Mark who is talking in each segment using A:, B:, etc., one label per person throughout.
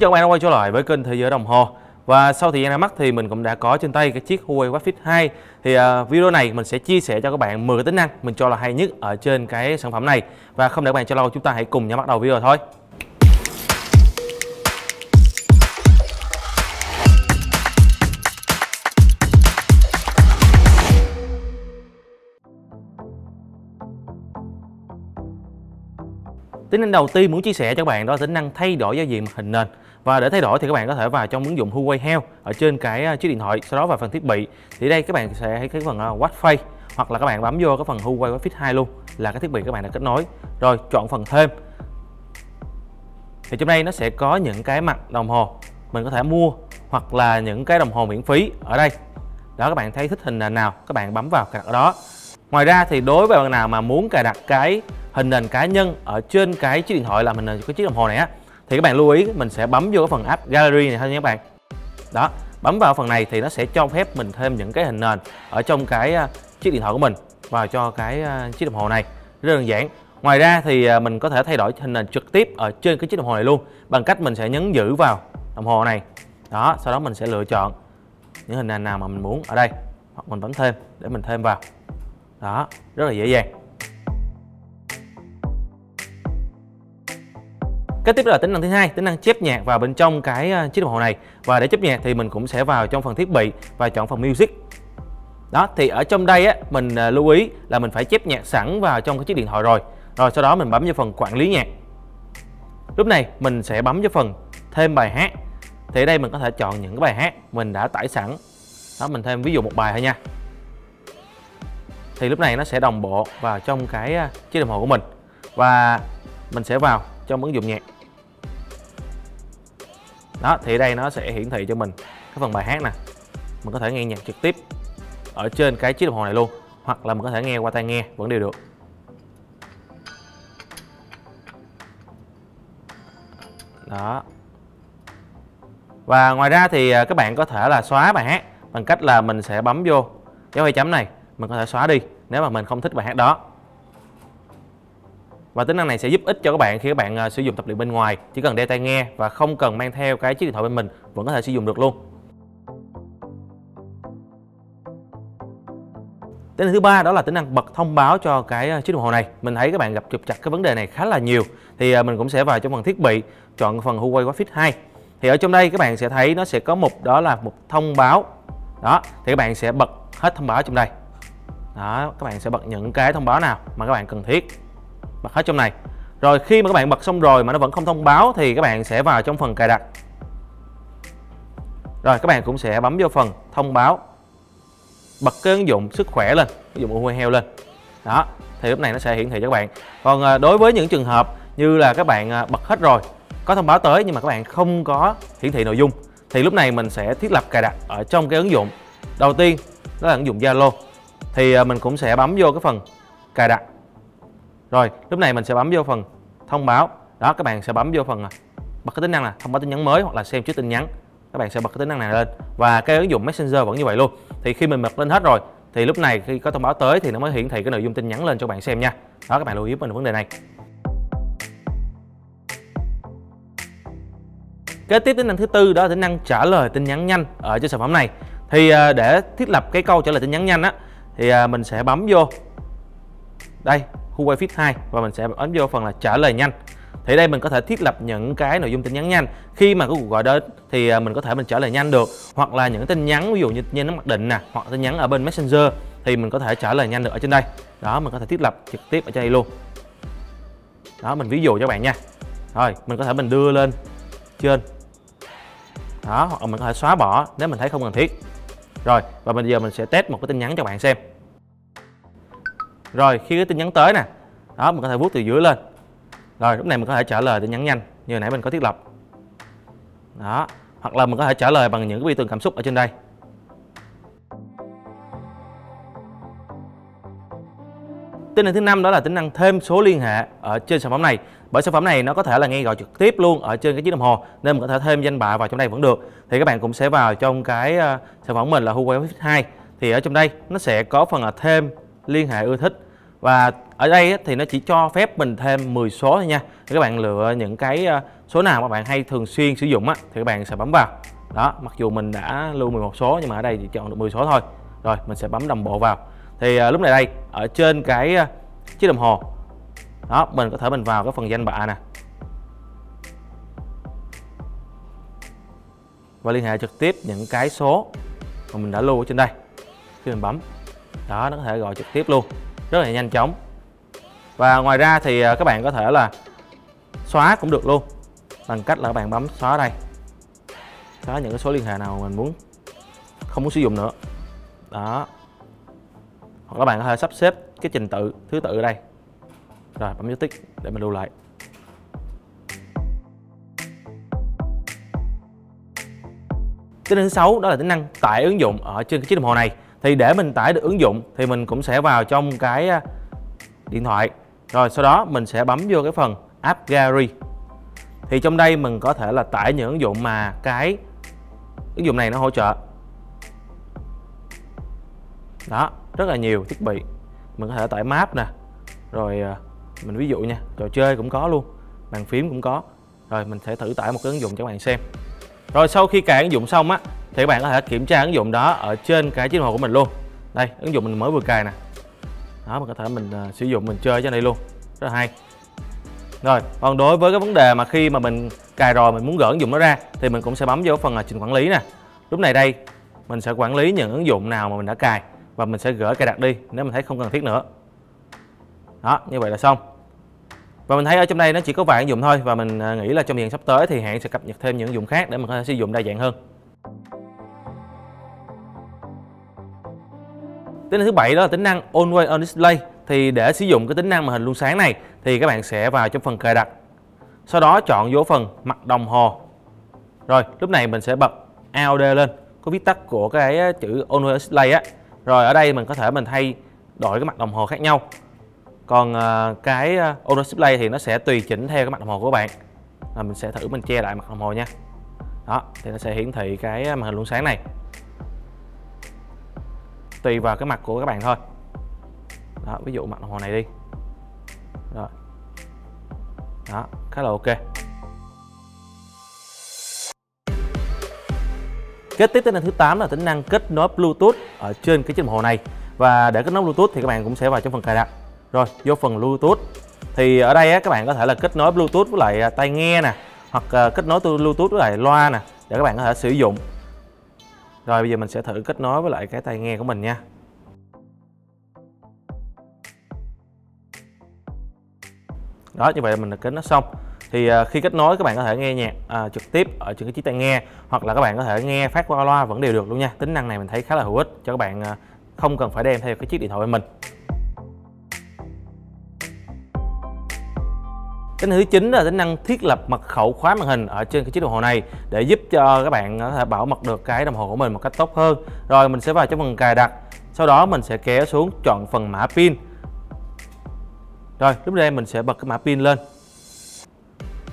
A: Xin chào các bạn đã quay trở lại với kênh Thế giới đồng hồ. Và sau thời gian ra mắt thì mình cũng đã có trên tay cái chiếc Huawei Watch Fit 2 Thì uh, video này mình sẽ chia sẻ cho các bạn 10 cái tính năng mình cho là hay nhất ở trên cái sản phẩm này. Và không để các bạn cho lâu chúng ta hãy cùng nhau bắt đầu video thôi. Tính năng đầu tiên muốn chia sẻ cho các bạn đó là tính năng thay đổi giao diện hình nền. Và để thay đổi thì các bạn có thể vào trong ứng dụng Huawei Health ở trên cái à, chiếc điện thoại, sau đó vào phần thiết bị. Thì đây các bạn sẽ thấy cái phần à, Watch Face hoặc là các bạn bấm vô cái phần Huawei Watch Fit 2 luôn là cái thiết bị các bạn đã kết nối. Rồi chọn phần thêm. Thì trong đây nó sẽ có những cái mặt đồng hồ mình có thể mua hoặc là những cái đồng hồ miễn phí ở đây. Đó các bạn thấy thích hình nền nào các bạn bấm vào cài đặt ở đó. Ngoài ra thì đối với bạn nào mà muốn cài đặt cái hình nền cá nhân ở trên cái chiếc điện thoại là mình nền của chiếc đồng hồ này á thì các bạn lưu ý, mình sẽ bấm vô cái phần app gallery này thôi nha các bạn. Đó, bấm vào phần này thì nó sẽ cho phép mình thêm những cái hình nền ở trong cái à, chiếc điện thoại của mình, vào cho cái à, chiếc đồng hồ này. Rất đơn giản. Ngoài ra thì à, mình có thể thay đổi hình nền trực tiếp ở trên cái chiếc đồng hồ này luôn, bằng cách mình sẽ nhấn giữ vào đồng hồ này. Đó, sau đó mình sẽ lựa chọn những hình nền nào mà mình muốn ở đây, hoặc mình bấm thêm để mình thêm vào. Đó, rất là dễ dàng. Kế tiếp là tính năng thứ hai, tính năng chép nhạc vào bên trong cái à, chiếc đồng hồ này. Và để chép nhạc thì mình cũng sẽ vào trong phần thiết bị và chọn phần music. Đó thì ở trong đây á mình à, lưu ý là mình phải chép nhạc sẵn vào trong cái chiếc điện thoại rồi. Rồi sau đó mình bấm vào phần quản lý nhạc. Lúc này mình sẽ bấm vào phần thêm bài hát. Thì ở đây mình có thể chọn những cái bài hát mình đã tải sẵn. Đó mình thêm ví dụ một bài thôi nha. Thì lúc này nó sẽ đồng bộ vào trong cái à, chiếc đồng hồ của mình. Và mình sẽ vào trong ứng dụng nhạc đó, thì đây nó sẽ hiển thị cho mình cái phần bài hát nè. Mình có thể nghe nhạc trực tiếp ở trên cái chiếc đồng hồ này luôn, hoặc là mình có thể nghe qua tai nghe, vẫn đều được. Đó. Và ngoài ra thì à, các bạn có thể là xóa bài hát bằng cách là mình sẽ bấm vô dấu hai chấm này, mình có thể xóa đi, nếu mà mình không thích bài hát đó và tính năng này sẽ giúp ích cho các bạn khi các bạn uh, sử dụng tập luyện bên ngoài. Chỉ cần đeo tai nghe và không cần mang theo cái chiếc điện thoại bên mình vẫn có thể sử dụng được luôn. Tính năng thứ ba đó là tính năng bật thông báo cho cái ờ, chiếc đồng hồ này. Mình thấy các bạn gặp trục chặt cái vấn đề này khá là nhiều. Thì uh, mình cũng sẽ vào trong phần thiết bị chọn phần Huawei Watch Fit 2 thì ở trong đây các bạn sẽ thấy nó sẽ có một đó là một thông báo. Đó thì các bạn sẽ bật hết thông báo trong đây. Đó các bạn sẽ bật những cái thông báo nào mà các bạn cần thiết bật hết trong này. Rồi khi mà các bạn bật xong rồi mà nó vẫn không thông báo thì các bạn sẽ vào trong phần cài đặt. Rồi các bạn cũng sẽ bấm vô phần thông báo. Bật cái ứng dụng sức khỏe lên, ứng dụng Huawei Heo lên. Đó, thì lúc này nó sẽ hiển thị cho các bạn. Còn à, đối với những trường hợp như là các bạn à, bật hết rồi, có thông báo tới nhưng mà các bạn không có hiển thị nội dung, thì lúc này mình sẽ thiết lập cài đặt ở trong cái ứng dụng. Đầu tiên, đó là ứng dụng Zalo. Thì à, mình cũng sẽ bấm vô cái phần cài đặt rồi, lúc này mình sẽ bấm vô phần thông báo. Đó, các bạn sẽ bấm vô phần à, bật cái tính năng là thông báo tin nhắn mới hoặc là xem trước tin nhắn. Các bạn sẽ bật cái tính năng này lên. Và cái ứng dụng messenger vẫn như vậy luôn. Thì khi mình bật lên hết rồi, thì lúc này khi có thông báo tới thì nó mới hiển thị cái nội dung tin nhắn lên cho bạn xem nha. Đó, các bạn lưu ý mình vấn đề này. Kế tiếp tính năng thứ tư, đó là tính năng trả lời tin nhắn nhanh ở trên sản phẩm này. Thì à, để thiết lập cái câu trả lời tin nhắn nhanh á, thì à, mình sẽ bấm vô. Đây Huawei Fit 2 và mình sẽ ấn vô phần là trả lời nhanh. Thì đây mình có thể thiết lập những cái nội dung tin nhắn nhanh. Khi mà có cuộc gọi đến thì à, mình có thể mình trả lời nhanh được. Hoặc là những tin nhắn, ví dụ như tin nhắn mặc định nè, hoặc tin nhắn ở bên messenger thì mình có thể trả lời nhanh được ở trên đây. Đó, mình có thể thiết lập trực tiếp ở trên đây luôn. Đó, mình ví dụ cho bạn nha. Rồi, mình có thể mình đưa lên trên. Đó, hoặc mình có thể xóa bỏ nếu mình thấy không cần thiết. Rồi, và bây giờ mình sẽ test một cái tin nhắn cho bạn xem rồi khi cái tin nhắn tới nè. Đó mình có thể vuốt từ dưới lên. Rồi lúc này mình có thể trả lời tin nhắn nhanh như nãy mình có thiết lập. Đó hoặc là mình có thể trả lời bằng những cái biểu tượng cảm xúc ở trên đây. Tính năng thứ năm đó là tính năng thêm số liên hệ ở trên sản phẩm này. Bởi sản phẩm này nó có thể là nghe gọi trực tiếp luôn ở trên cái chiếc đồng hồ nên mình có thể thêm danh bạ vào trong đây vẫn được. Thì các bạn cũng sẽ vào trong cái uh, sản phẩm mình là Huawei Fit 2 thì ở trong đây nó sẽ có phần là thêm liên hệ ưa thích. Và ở đây thì nó chỉ cho phép mình thêm 10 số thôi nha. Các bạn lựa những cái ờ, số nào mà bạn hay thường xuyên sử dụng á, thì các bạn sẽ bấm vào. Đó, mặc dù mình đã lưu 11 số nhưng mà ở đây chỉ chọn được 10 số thôi. Rồi, mình sẽ bấm đồng bộ vào. Thì ờ, lúc này đây, ở trên cái ờ, chiếc đồng hồ, đó, mình có thể mình vào cái phần danh bạ nè. Và liên hệ trực tiếp những cái số mà mình đã lưu ở trên đây. Khi mình bấm đó, nó có thể gọi trực tiếp luôn. Rất là nhanh chóng. Và ngoài ra thì à, các bạn có thể là xóa cũng được luôn. Bằng cách là các bạn bấm xóa đây. Xóa những cái số liên hệ nào mình muốn không muốn sử dụng nữa. Đó. Hoặc các bạn có thể sắp xếp cái trình tự, thứ tự ở đây. Rồi, bấm dấu tích để mình lưu lại. Tính năng thứ sáu, đó là tính năng tải ứng dụng ở trên cái chiếc đồng hồ này thì để mình tải được ứng dụng thì mình cũng sẽ vào trong cái à, điện thoại. Rồi sau đó mình sẽ bấm vô cái phần app gallery thì trong đây mình có thể là tải những ứng dụng mà cái ứng dụng này nó hỗ trợ. Đó, rất là nhiều thiết bị. Mình có thể tải map nè. Rồi à, mình ví dụ nha, trò chơi cũng có luôn, bàn phím cũng có. Rồi mình sẽ thử tải một cái ứng dụng cho các bạn xem. Rồi sau khi cài ứng dụng xong á thì các bạn có thể kiểm tra ứng dụng đó ở trên cái chiếc đồng hồ của mình luôn. Đây ứng dụng mình mới vừa cài nè. Đó mình có thể mình uh, sử dụng mình chơi trên đây luôn. Rất là hay. Rồi còn đối với cái vấn đề mà khi mà mình cài rồi mình muốn gỡ ứng dụng nó ra thì mình cũng sẽ bấm vô phần là trình quản lý nè. Lúc này đây mình sẽ quản lý những ứng dụng nào mà mình đã cài và mình sẽ gỡ cài đặt đi nếu mình thấy không cần thiết nữa. Đó như vậy là xong. Và mình thấy ở trong đây nó chỉ có vài ứng dụng thôi và mình à, nghĩ là trong thời gian sắp tới thì hãng sẽ cập nhật thêm những ứng dụng khác để mình có thể sử dụng đa dạng hơn. Tính năng thứ bảy đó là tính năng Always on Display. Thì để sử dụng cái tính năng màn hình luôn sáng này, thì các bạn sẽ vào trong phần cài đặt. Sau đó chọn vô phần mặt đồng hồ. Rồi, lúc này mình sẽ bật AOD lên. Có viết tắt của cái chữ Always Display á. Rồi ở đây mình có thể mình thay đổi cái mặt đồng hồ khác nhau. Còn à, cái à, Always auto display thì nó sẽ tùy chỉnh theo cái mặt đồng hồ của bạn. Là mình sẽ thử mình che lại mặt đồng hồ nha. Đó, thì nó sẽ hiển thị cái màn hình luôn sáng này tùy vào cái mặt của các bạn thôi đó ví dụ mặt đồng hồ này đi rồi đó khá là ok Kế tiếp tính năng thứ 8 là tính năng kết nối Bluetooth ở trên cái chiếc đồng hồ này. Và để kết nối Bluetooth thì các bạn cũng sẽ vào trong phần cài đặt. Rồi, vô phần Bluetooth. Thì ở đây á, các bạn có thể là kết nối Bluetooth với lại à, tai nghe nè, hoặc à, kết nối Bluetooth với lại loa nè để các bạn có thể sử dụng. Rồi bây giờ mình sẽ thử kết nối với lại cái tai nghe của mình nha. Đó, như vậy mình đã kết nối xong. Thì à, khi kết nối các bạn có thể nghe nhạc à, trực tiếp ở trên cái chiếc tai nghe hoặc là các bạn có thể nghe phát qua loa vẫn đều được luôn nha. Tính năng này mình thấy khá là hữu ích cho các bạn à, không cần phải đem theo cái chiếc điện thoại của mình. Tính năng thứ chín là tính năng thiết lập mật khẩu khóa màn hình ở trên cái chiếc đồng hồ này để giúp cho các bạn có thể bảo mật được cái đồng hồ của mình một cách tốt hơn. Rồi mình sẽ vào trong phần cài đặt. Sau đó mình sẽ kéo xuống chọn phần mã pin. Rồi, lúc đây mình sẽ bật cái mã pin lên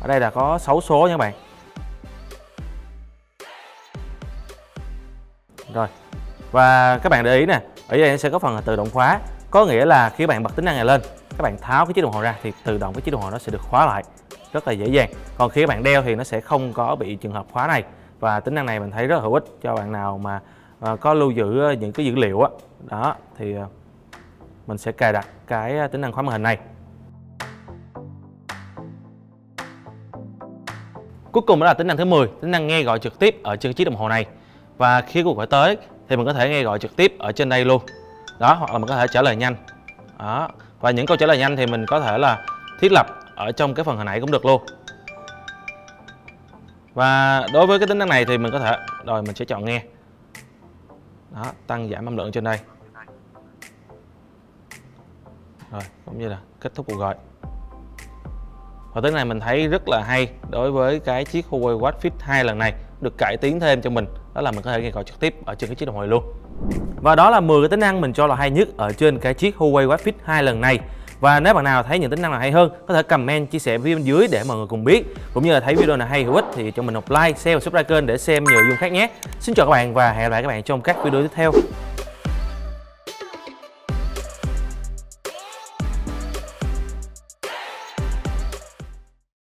A: ở đây là có 6 số nha các bạn rồi, và các bạn để ý nè, ở đây sẽ có phần tự động khóa, có nghĩa là khi bạn bật tính năng này lên các bạn tháo cái chiếc đồng hồ ra thì tự động cái chiếc đồng hồ nó sẽ được khóa lại rất là dễ dàng còn khi các bạn đeo thì nó sẽ không có bị trường hợp khóa này và tính năng này mình thấy rất là hữu ích cho bạn nào mà ờ, có lưu giữ ờ, những cái dữ liệu á đó. đó thì ờ, mình sẽ cài đặt cái tính năng khóa màn hình này Cuối cùng đó là tính năng thứ 10, tính năng nghe gọi trực tiếp ở trên chiếc đồng hồ này. Và khi cuộc gọi tới thì mình có thể nghe gọi trực tiếp ở trên đây luôn. Đó, hoặc là mình có thể trả lời nhanh. Đó. Và những câu trả lời nhanh thì mình có thể là thiết lập ở trong cái phần hồi nãy cũng được luôn. Và đối với cái tính năng này thì mình có thể rồi mình sẽ chọn nghe. Đó, tăng giảm âm lượng trên đây. Rồi, cũng như là kết thúc cuộc gọi và tới này mình thấy rất là hay đối với cái chiếc Huawei Watch Fit 2 lần này được cải tiến thêm cho mình đó là mình có thể nghe gọi trực tiếp ở trên cái chiếc đồng hồ này luôn và đó là 10 cái tính năng mình cho là hay nhất ở trên cái chiếc Huawei Watch Fit 2 lần này. Và nếu bạn nào thấy những tính năng nào hay hơn, có thể comment, chia sẻ video dưới để mọi người cùng biết. Cũng như là thấy video này hay hữu ích thì cho mình một like, share và subscribe kênh để xem nhiều dung khác nhé. Xin chào các bạn và hẹn gặp lại các bạn trong các video tiếp theo.